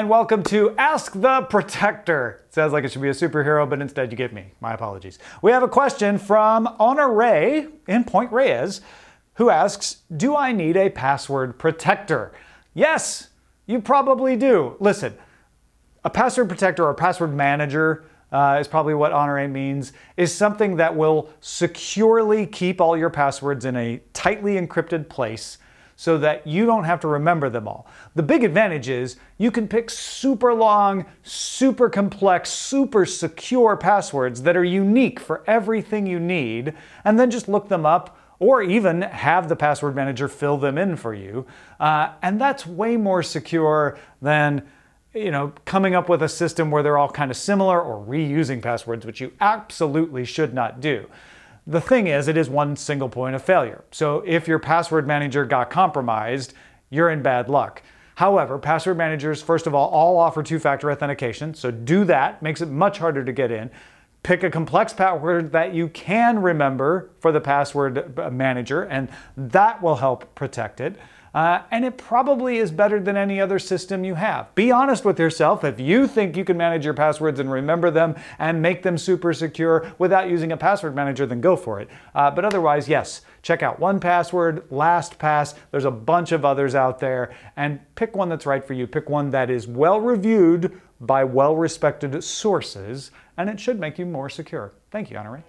and welcome to Ask the Protector. It sounds like it should be a superhero, but instead you get me. My apologies. We have a question from Honore in Point Reyes, who asks Do I need a password protector? Yes, you probably do. Listen, a password protector or password manager uh, is probably what Honore means, is something that will securely keep all your passwords in a tightly encrypted place so that you don't have to remember them all. The big advantage is you can pick super long, super complex, super secure passwords that are unique for everything you need, and then just look them up or even have the password manager fill them in for you. Uh, and that's way more secure than you know, coming up with a system where they're all kind of similar or reusing passwords, which you absolutely should not do. The thing is, it is one single point of failure. So if your password manager got compromised, you're in bad luck. However, password managers, first of all, all offer two factor authentication. So do that, makes it much harder to get in. Pick a complex password that you can remember for the password manager, and that will help protect it. Uh, and it probably is better than any other system you have. Be honest with yourself. If you think you can manage your passwords and remember them and make them super secure without using a password manager, then go for it. Uh, but otherwise, yes, check out 1Password, LastPass. There's a bunch of others out there, and pick one that's right for you. Pick one that is well reviewed by well respected sources, and it should make you more secure. Thank you, Honore.